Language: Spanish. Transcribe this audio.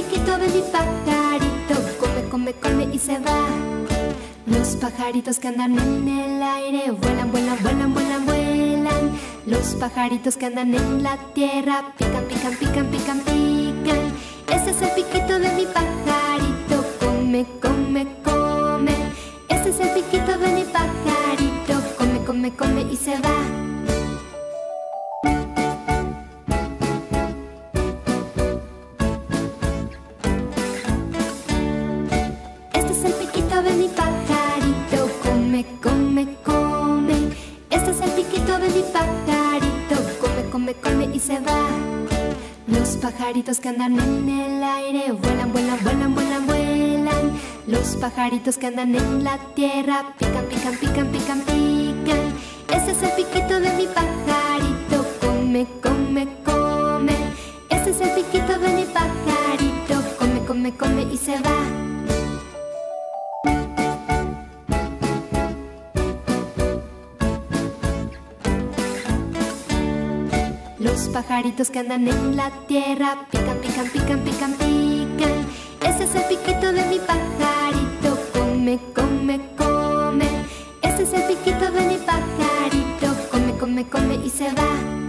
periquito, ven mi pajarito, come, come, come y se va. Los pajaritos que andan en el aire vuelan, vuelan, vuelan, vuelan, vuelan. Los pajaritos que andan en la tierra pican, pican, pican, pican, pican. Ese es el piquito de mi pajarito, come, come, come. Ese es el piquito de mi pajarito, come, come, come y se va. Pajaritos que andan en el aire vuelan, vuelan, vuelan, vuelan, vuelan. Los pajaritos que andan en la tierra pican, pican, pican, pican, pican. Ese es el piquito de mi pajarito, come, come, come. Ese es el piquito de mi pajarito, come, come, come y se va. Los pajaritos que andan en la tierra pican, pican, pican, pican, pican. Ese es el piquito de mi pajarito, come, come, come. Ese es el piquito de mi pajarito, come, come, come y se va.